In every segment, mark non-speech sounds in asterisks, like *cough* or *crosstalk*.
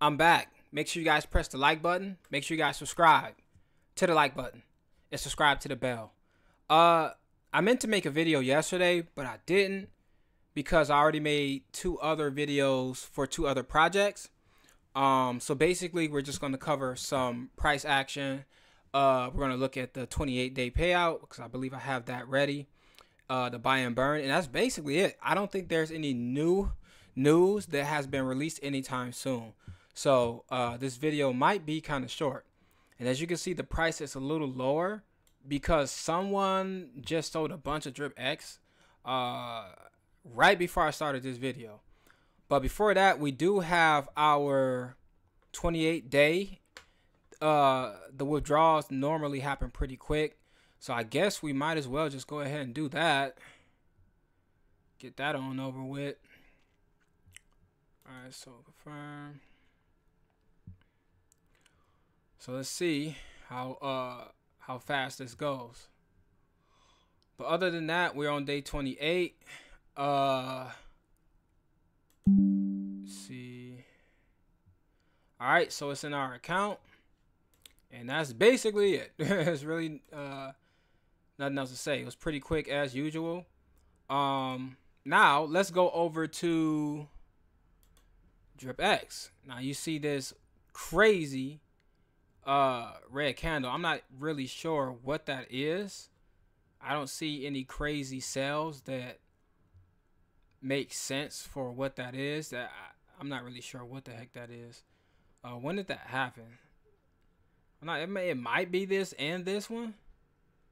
I'm back. Make sure you guys press the like button. Make sure you guys subscribe to the like button and subscribe to the bell. Uh, I meant to make a video yesterday, but I didn't because I already made two other videos for two other projects. Um, so basically, we're just going to cover some price action. Uh, we're going to look at the 28 day payout because I believe I have that ready. Uh, the buy and burn, and that's basically it. I don't think there's any new news that has been released anytime soon. So uh, this video might be kind of short. And as you can see, the price is a little lower because someone just sold a bunch of Drip X uh, right before I started this video. But before that, we do have our 28 day. Uh, the withdrawals normally happen pretty quick. So I guess we might as well just go ahead and do that. Get that on over with. Alright, so confirm. So let's see how uh how fast this goes. But other than that, we're on day 28. Uh see. Alright, so it's in our account. And that's basically it. *laughs* it's really uh nothing else to say. It was pretty quick as usual. Um now let's go over to Drip X. Now you see this crazy uh red candle. I'm not really sure what that is. I don't see any crazy sales that make sense for what that is. That I, am not really sure what the heck that is. Uh, when did that happen? I'm not. It, may, it might be this and this one,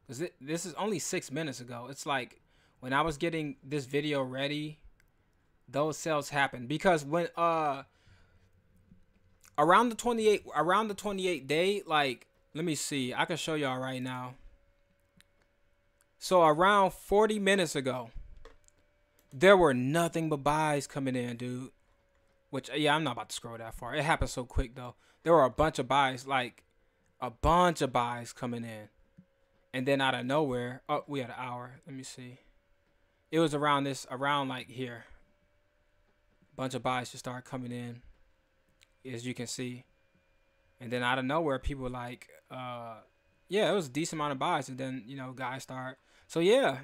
cause it, this is only six minutes ago. It's like when I was getting this video ready, those sales happened because when uh around the 28 around the 28 day like let me see i can show y'all right now. So around 40 minutes ago there were nothing but buys coming in dude. Which yeah i'm not about to scroll that far. It happened so quick though. There were a bunch of buys like a bunch of buys coming in. And then out of nowhere oh we had an hour. Let me see. It was around this around like here. Bunch of buys just started coming in as you can see. And then out of nowhere, people like, uh, yeah, it was a decent amount of buys, and then you know, guys start. So yeah,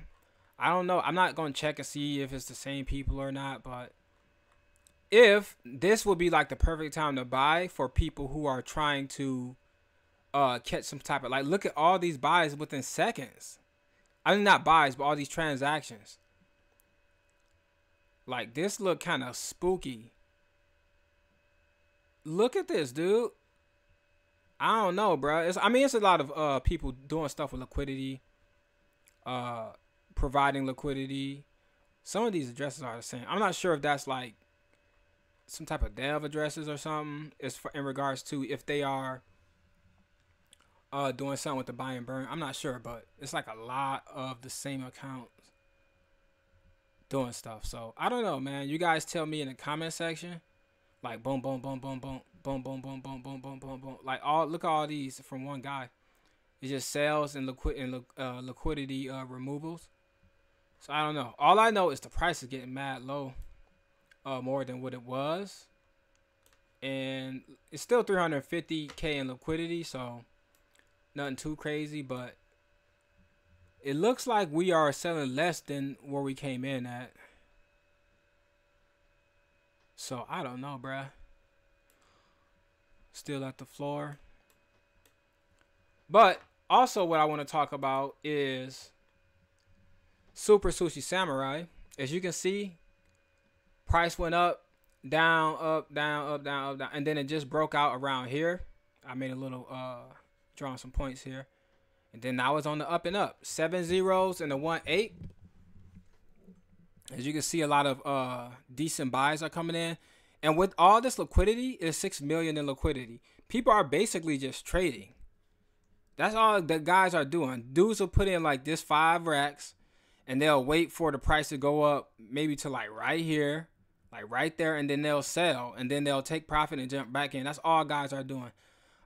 I don't know. I'm not gonna check and see if it's the same people or not, but if this would be like the perfect time to buy for people who are trying to uh catch some type of like look at all these buys within seconds. I mean not buys, but all these transactions. Like this look kind of spooky look at this, dude. I don't know, bro. It's, I mean, it's a lot of uh people doing stuff with liquidity, uh, providing liquidity. Some of these addresses are the same. I'm not sure if that's like some type of dev addresses or something. Is for in regards to if they are uh doing something with the buy and burn. I'm not sure, but it's like a lot of the same accounts doing stuff. So I don't know, man. You guys tell me in the comment section like boom, boom, boom, boom, boom, boom, boom, boom, boom, boom, boom, boom, boom. Like all look at all these from one guy. It's just sales and liquid and uh, liquidity uh, removals. So I don't know. All I know is the price is getting mad low, uh, more than what it was, and it's still 350k in liquidity. So nothing too crazy, but it looks like we are selling less than where we came in at. So I don't know, bruh. Still at the floor. But also, what I want to talk about is Super Sushi Samurai. As you can see, price went up, down, up, down, up, down, up, down, and then it just broke out around here. I made a little uh drawing some points here. And then now it's on the up and up. Seven zeros and the one eight. As you can see, a lot of uh, decent buys are coming in. And with all this liquidity, it's six million in liquidity. People are basically just trading. That's all the guys are doing. Dudes will put in like this five racks, and they'll wait for the price to go up, maybe to like right here, like right there, and then they'll sell, and then they'll take profit and jump back in. That's all guys are doing.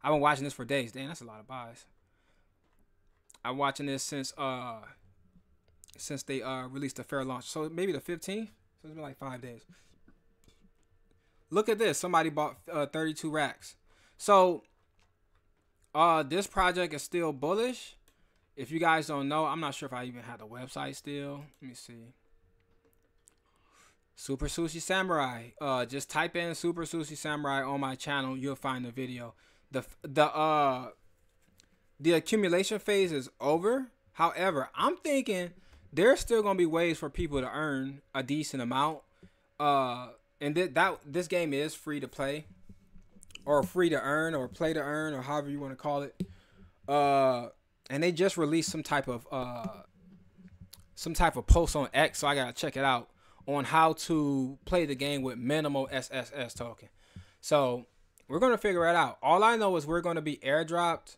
I've been watching this for days. Damn, that's a lot of buys. I'm watching this since uh since they uh, released the fair launch. So maybe the 15th. So it's been like five days. look at this. Somebody bought uh, 32 racks. So uh this project is still bullish. If you guys don't know, I'm not sure if I even have the website still. Let me see. Super Sushi Samurai. Uh, just type in Super Sushi Samurai on my channel. You'll find the video. the the uh The accumulation phase is over. However, I'm thinking there's still gonna be ways for people to earn a decent amount. Uh, and th- that this game is free to play, or free to earn, or play to earn, or however you want to call it. Uh, and they just released some type of uh some type of post on X, so I gotta check it out on how to play the game with minimal SSS token. So we're gonna figure it out. All I know is we're gonna be airdropped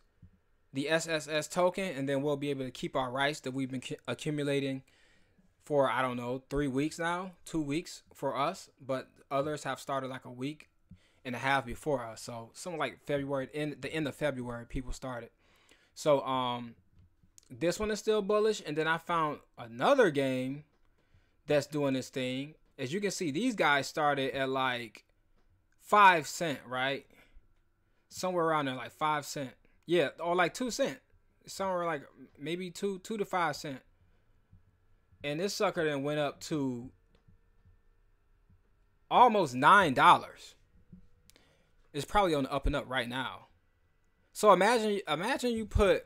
the SSS token, and then we'll be able to keep our rights that we've been accumulating for I don't know three weeks now, two weeks for us, but others have started like a week and a half before us. So something like February, in the end of February, people started. So um, this one is still bullish, and then I found another game that's doing this thing. As you can see, these guys started at like five cent, right? Somewhere around there, like five cent. Yeah, or like two cent. Somewhere like maybe two, two to five cent. And this sucker then went up to almost nine dollars. It's probably on the up and up right now. So imagine, imagine you put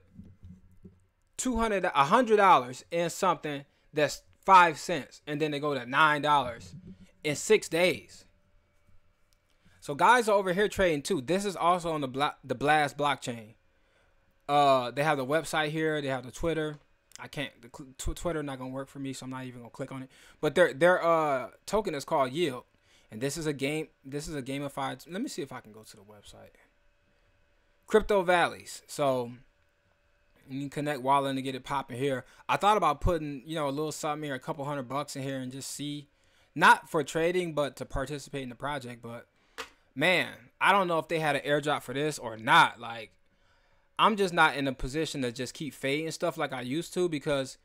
two hundred, a hundred dollars in something that's five cents, and then they go to nine dollars in six days. So guys are over here trading too. This is also on the the Blast blockchain. Uh, they have the website here. They have the Twitter. I can't. The tw- Twitter not gonna work for me, so I'm not even gonna click on it. But their their uh token is called Yield, and this is a game. This is a gamified. Let me see if I can go to the website. Crypto Valleys. So you can connect wallet to get it popping here. I thought about putting, you know, a little something here, a couple hundred bucks in here and just see, not for trading, but to participate in the project. But man, I don't know if they had an airdrop for this or not. Like, I'm just not in a position to just keep fading stuff like I used to because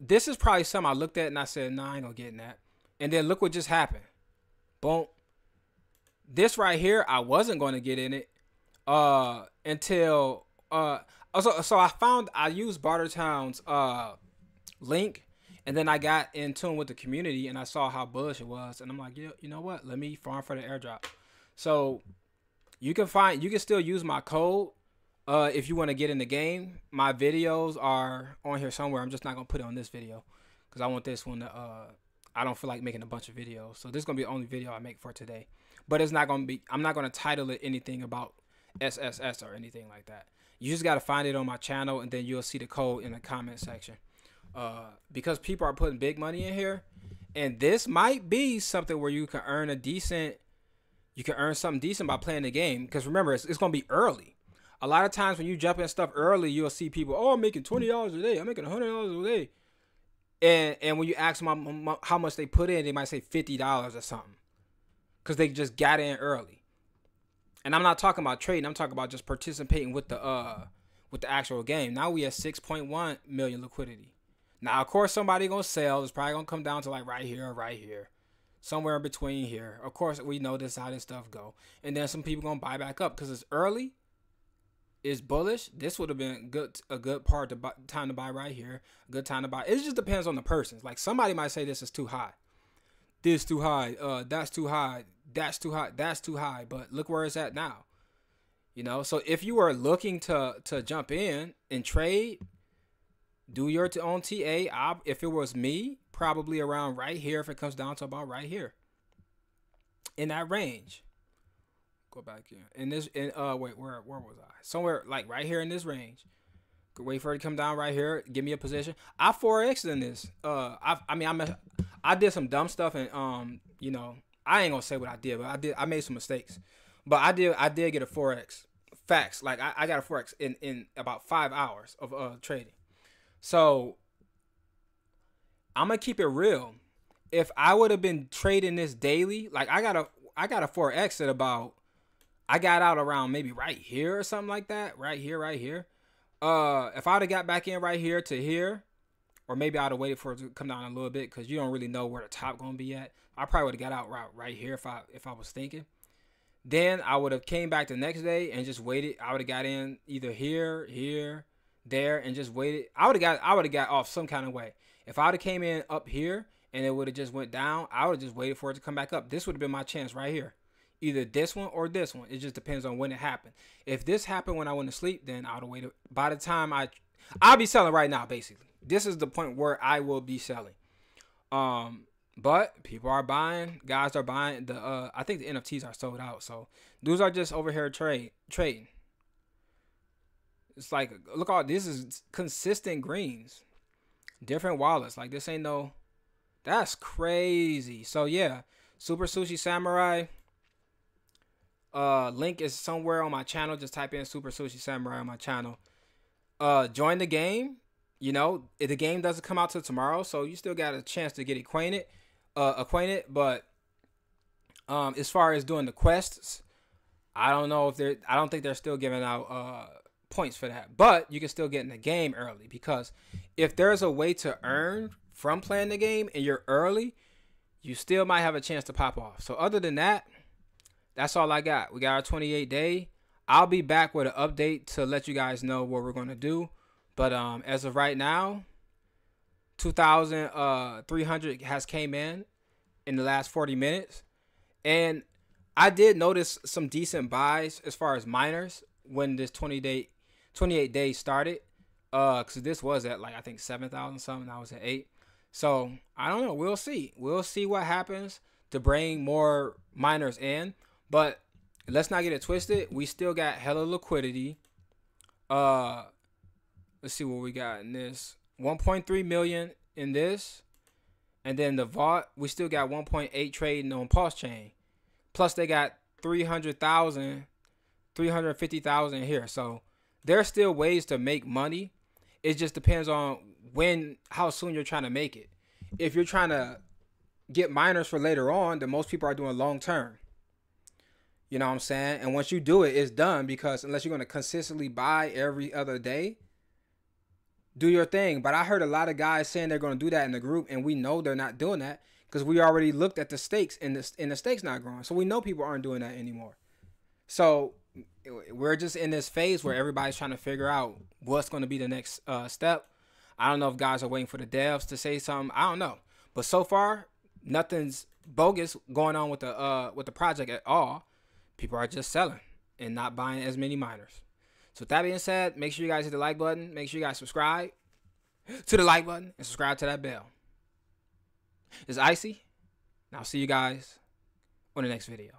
this is probably something I looked at and I said, nah, I ain't gonna get in that. And then look what just happened. Boom. This right here, I wasn't gonna get in it uh until uh so so I found I used Bartertown's uh link and then I got in tune with the community and I saw how bullish it was and I'm like, you, you know what? Let me farm for the airdrop. So you can find you can still use my code uh, if you want to get in the game. My videos are on here somewhere. I'm just not gonna put it on this video because I want this one to. Uh, I don't feel like making a bunch of videos, so this is gonna be the only video I make for today. But it's not gonna be. I'm not gonna title it anything about SSS or anything like that. You just got to find it on my channel, and then you'll see the code in the comment section. Uh, because people are putting big money in here, and this might be something where you can earn a decent, you can earn something decent by playing the game. Because remember, it's, it's gonna be early. A lot of times when you jump in stuff early, you'll see people, oh, I'm making twenty dollars a day. I'm making hundred dollars a day. And and when you ask them how much they put in, they might say fifty dollars or something, because they just got in early and I'm not talking about trading. I'm talking about just participating with the uh with the actual game. Now we have 6.1 million liquidity. Now, of course, somebody gonna sell. It's probably gonna come down to like right here or right here, somewhere in between here. Of course, we know this how this stuff go. And then some people gonna buy back up because it's early. It's bullish. This would have been good a good part to buy, time to buy right here. A good time to buy. It just depends on the person. Like somebody might say this is too high. This too high. Uh, that's too high that's too high that's too high but look where it's at now you know so if you are looking to to jump in and trade do your own ta I, if it was me probably around right here if it comes down to about right here in that range go back in in this in uh wait where where was i somewhere like right here in this range wait for it to come down right here give me a position i 4x in this uh i i mean i'm a, i did some dumb stuff and um you know I ain't gonna say what I did, but I did. I made some mistakes, but I did. I did get a 4x. Facts. Like I, I got a 4x in in about five hours of uh trading. So I'm gonna keep it real. If I would have been trading this daily, like I got a I got a 4x at about I got out around maybe right here or something like that. Right here, right here. Uh, if I'd have got back in right here to here, or maybe I'd have waited for it to come down a little bit because you don't really know where the top gonna be at. I probably would have got out right right here if I if I was thinking. Then I would have came back the next day and just waited. I would have got in either here, here, there, and just waited. I would have got I would have got off some kind of way. If I would have came in up here and it would have just went down, I would have just waited for it to come back up. This would have been my chance right here. Either this one or this one. It just depends on when it happened. If this happened when I went to sleep, then I'll wait. By the time I, I'll be selling right now. Basically, this is the point where I will be selling. Um, but people are buying. Guys are buying. The uh, I think the NFTs are sold out. So dudes are just over here trade trading. It's like look all this is consistent greens, different wallets. Like this ain't no. That's crazy. So yeah, Super Sushi Samurai. Uh, link is somewhere on my channel. Just type in Super Sushi Samurai on my channel. Uh, join the game. You know, if the game doesn't come out till tomorrow, so you still got a chance to get acquainted. Uh, acquainted, but um, as far as doing the quests, I don't know if they're. I don't think they're still giving out uh points for that. But you can still get in the game early because if there's a way to earn from playing the game and you're early, you still might have a chance to pop off. So other than that, that's all I got. We got our 28 day. I'll be back with an update to let you guys know what we're going to do. But um, as of right now, 2,300 uh, has came in in the last 40 minutes. And I did notice some decent buys as far as miners when this 20 day 28 days started. Uh, cause this was at like I think 7,000 something. I was at eight. So I don't know. We'll see. We'll see what happens to bring more miners in. But let's not get it twisted. We still got hella liquidity. Uh, let's see what we got in this. 1.3 million in this, and then the vault we still got 1.8 trading on Pulse Chain. Plus they got 300,000, 350,000 here. So there's still ways to make money. It just depends on when, how soon you're trying to make it. If you're trying to get miners for later on, then most people are doing long term. You know what I'm saying? And once you do it, it's done because unless you're going to consistently buy every other day, do your thing. But I heard a lot of guys saying they're going to do that in the group, and we know they're not doing that because we already looked at the stakes and the and the stakes not growing. So we know people aren't doing that anymore. So we're just in this phase where everybody's trying to figure out what's going to be the next uh, step. I don't know if guys are waiting for the devs to say something. I don't know, but so far nothing's bogus going on with the uh with the project at all people are just selling and not buying as many miners. So with that being said, make sure you guys hit the like button. Make sure you guys subscribe to the like button and subscribe to that bell. It's Icy. And I'll see you guys on the next video.